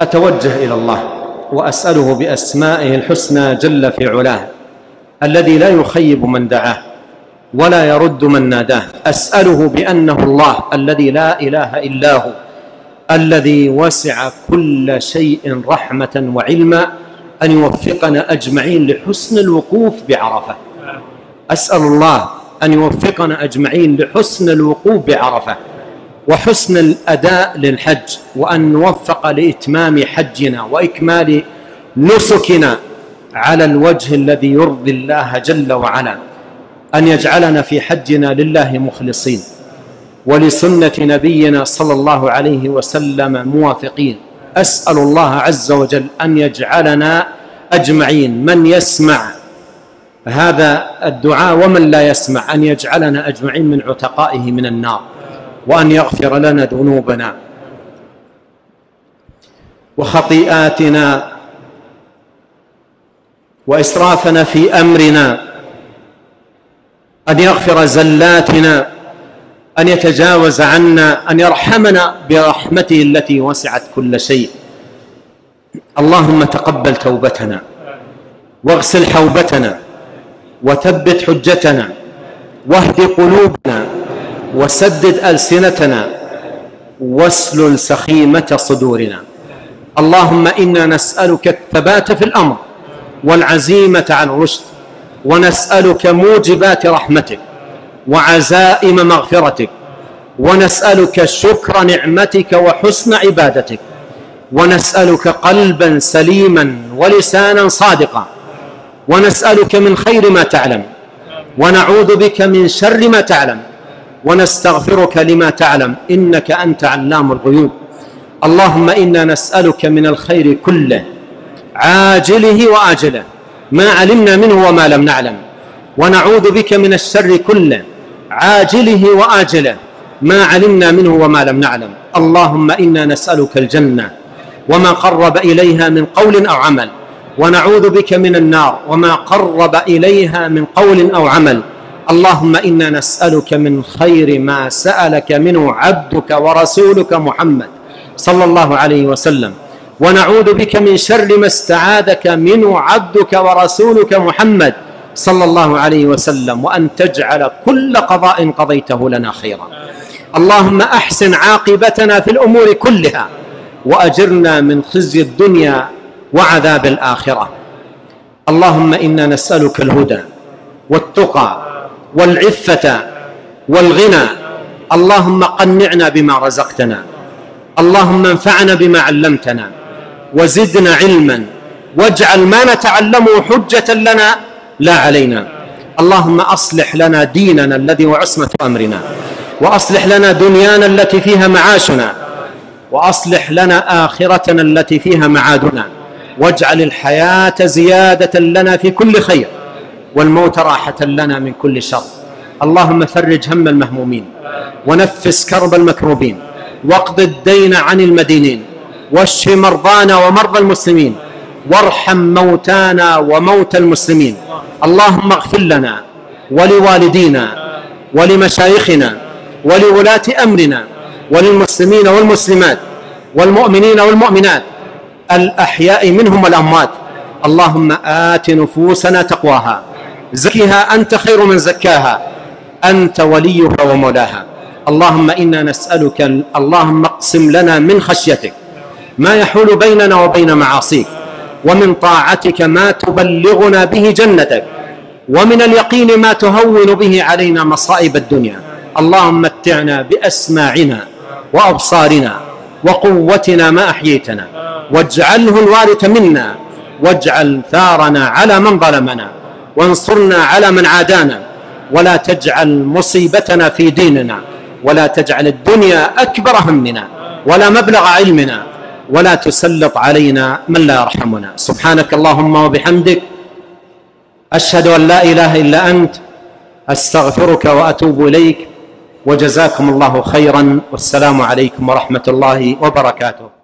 أتوجه إلى الله وأسأله بأسمائه الحسنى جل في علاه الذي لا يخيب من دعاه ولا يرد من ناداه. أسأله بأنه الله الذي لا إله إلا هو الذي وسع كل شيء رحمة وعلما أن يوفقنا أجمعين لحسن الوقوف بعرفة. أسأل الله أن يوفقنا أجمعين لحسن الوقوف بعرفة. وحسن الأداء للحج وأن نوفق لإتمام حجنا وإكمال نسكنا على الوجه الذي يرضي الله جل وعلا أن يجعلنا في حجنا لله مخلصين ولسنة نبينا صلى الله عليه وسلم موافقين. أسأل الله عز وجل أن يجعلنا أجمعين. من يسمع هذا الدعاء ومن لا يسمع أن يجعلنا أجمعين من عتقائه من النار. وأن يغفر لنا ذنوبنا وخطيئاتنا وإسرافنا في أمرنا. أن يغفر زلاتنا أن يتجاوز عنا أن يرحمنا برحمته التي وسعت كل شيء. اللهم تقبل توبتنا واغسل حوبتنا وثبت حجتنا واهد قلوبنا وسدد ألسنتنا واسلل سخيمة صدورنا. اللهم إنا نسألك الثبات في الأمر والعزيمة على الرشد ونسألك موجبات رحمتك وعزائم مغفرتك ونسألك شكر نعمتك وحسن عبادتك ونسألك قلبا سليما ولسانا صادقا ونسألك من خير ما تعلم ونعوذ بك من شر ما تعلم ونستغفرك لما تعلم إنك أنت علام الغيوب. اللهم إنا نسألك من الخير كله عاجله وآجله ما علمنا منه وما لم نعلم. ونعوذ بك من الشر كله عاجله وآجله ما علمنا منه وما لم نعلم. اللهم إنا نسألك الجنة وما قرب إليها من قول أو عمل. ونعوذ بك من النار وما قرب إليها من قول أو عمل. اللهم إنا نسألك من خير ما سألك منه عبدك ورسولك محمد صلى الله عليه وسلم. ونعوذ بك من شر ما استعاذك منه عبدك ورسولك محمد صلى الله عليه وسلم. وأن تجعل كل قضاء قضيته لنا خيرا. اللهم أحسن عاقبتنا في الأمور كلها وأجرنا من خزي الدنيا وعذاب الآخرة. اللهم إنا نسألك الهدى والتقى والعفة والغنى. اللهم قنعنا بما رزقتنا. اللهم انفعنا بما علمتنا. وزدنا علما. واجعل ما نتعلمه حجة لنا لا علينا. اللهم أصلح لنا ديننا الذي هو عصمة أمرنا. وأصلح لنا دنيانا التي فيها معاشنا. وأصلح لنا آخرتنا التي فيها معادنا. واجعل الحياة زيادة لنا في كل خير. والموت راحة لنا من كل شر. اللهم فرج هم المهمومين ونفس كرب المكروبين واقض الدين عن المدينين واشف مرضانا ومرضى المسلمين وارحم موتانا وموتى المسلمين. اللهم اغفر لنا ولوالدينا ولمشايخنا ولولاة أمرنا وللمسلمين والمسلمات والمؤمنين والمؤمنات الأحياء منهم والأموات. اللهم آت نفوسنا تقواها. زكها أنت خير من زكاها. أنت وليها ومولاها. اللهم إنا نسألك اللهم اقسم لنا من خشيتك ما يحول بيننا وبين معاصيك ومن طاعتك ما تبلغنا به جنتك ومن اليقين ما تهون به علينا مصائب الدنيا. اللهم متعنا بأسماعنا وأبصارنا وقوتنا ما أحييتنا واجعله الوارث منا واجعل ثارنا على من ظلمنا. وانصرنا على من عادانا. ولا تجعل مصيبتنا في ديننا. ولا تجعل الدنيا أكبر همنا. ولا مبلغ علمنا. ولا تسلط علينا من لا يرحمنا. سبحانك اللهم وبحمدك. أشهد أن لا إله إلا أنت. أستغفرك وأتوب إليك. وجزاكم الله خيرا. والسلام عليكم ورحمة الله وبركاته.